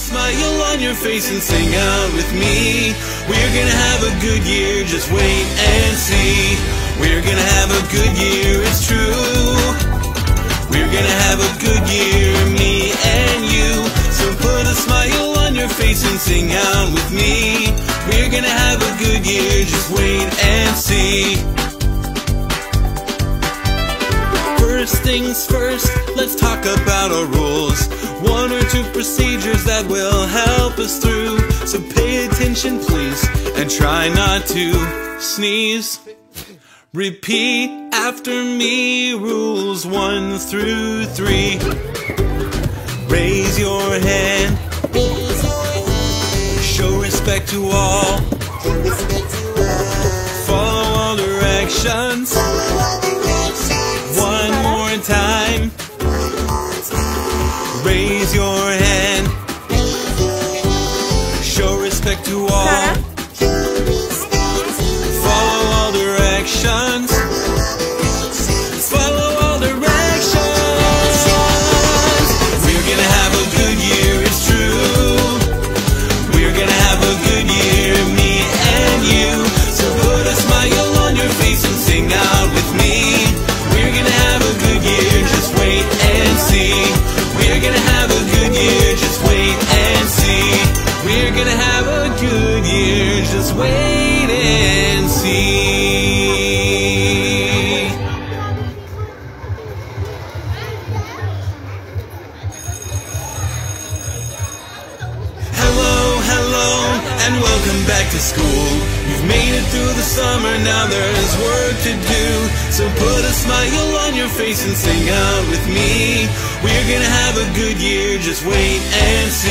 smile on your face and sing out with me. We're gonna have a good year, just wait and see. We're gonna have a good year, it's true. We're gonna have a good year, me and you. So put a smile on your face and sing out with me. We're gonna have a good year, just wait and see. Things first, let's talk about our rules. One or two procedures that will help us through. So pay attention, please, and try not to sneeze. Repeat after me rules one through three. Raise your hand, show respect to all, follow all directions. Raise your hand. Show respect to all. Follow gonna have a good year, just wait and see. Hello, hello, and welcome back to school. You've made it through the summer, now there's work to do. So put a smile on your face and sing out with me. We're gonna have a good year, just wait and see.